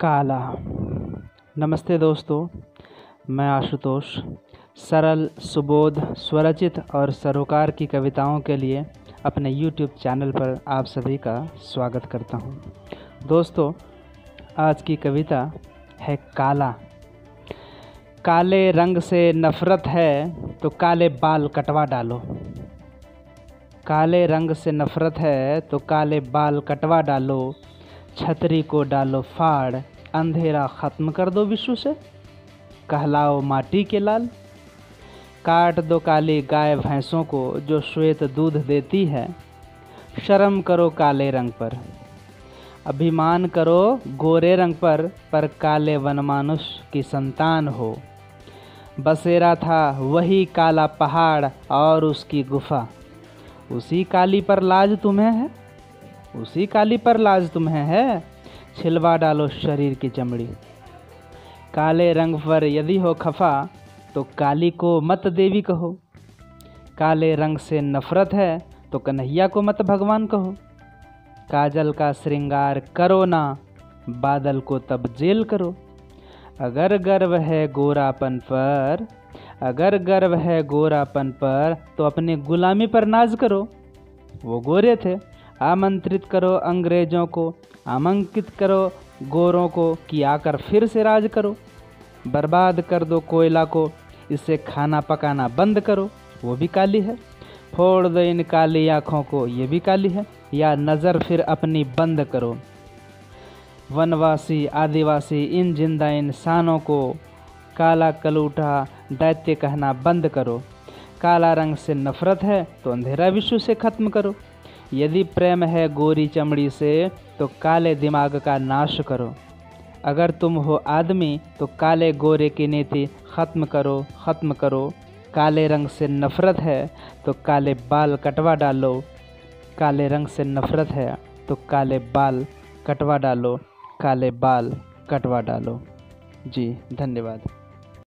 काला। नमस्ते दोस्तों, मैं आशुतोष। सरल, सुबोध, स्वरचित और सरोकार की कविताओं के लिए अपने YouTube चैनल पर आप सभी का स्वागत करता हूँ। दोस्तों, आज की कविता है काला। काले रंग से नफ़रत है तो काले बाल कटवा डालो। काले रंग से नफ़रत है तो काले बाल कटवा डालो। छतरी को डालो फाड़, अंधेरा ख़त्म कर दो विश्व से। कहलाओ माटी के लाल। काट दो काली गाय भैंसों को जो श्वेत दूध देती है। शर्म करो काले रंग पर। अभिमान करो गोरे रंग पर पर काले वनमानुष की संतान हो। बसेरा था वही काला पहाड़ और उसकी गुफा। उसी काली पर लाज तुम्हें है। उसी काली पर लाज तुम्हें है? छिलवा डालो शरीर की चमड़ी। काले रंग पर यदि हो खफा तो काली को मत देवी कहो। काले रंग से नफरत है तो कन्हैया को मत भगवान कहो। काजल का श्रृंगार करो ना, बादल को तब जेल करो। अगर गर्व है गोरापन पर, अगर गर्व है गोरापन पर तो अपने गुलामी पर नाज करो। वो गोरे थे। आमंत्रित करो अंग्रेज़ों को, आमंकित करो गोरों को कि आकर फिर से राज करो। बर्बाद कर दो कोयला को, इसे खाना पकाना बंद करो, वो भी काली है। फोड़ दो इन काली आँखों को, ये भी काली है। या नज़र फिर अपनी बंद करो। वनवासी, आदिवासी, इन ज़िंदा इंसानों को काला कलूटा दैत्य कहना बंद करो। काला रंग से नफरत है तो अंधेरा विश्व से ख़त्म करो। यदि प्रेम है गोरी चमड़ी से तो काले दिमाग का नाश करो। अगर तुम हो आदमी तो काले गोरे की नीति ख़त्म करो ख़त्म करो। काले रंग से नफ़रत है तो काले बाल कटवा डालो। काले रंग से नफ़रत है तो काले बाल कटवा डालो। काले बाल कटवा डालो। जी, धन्यवाद।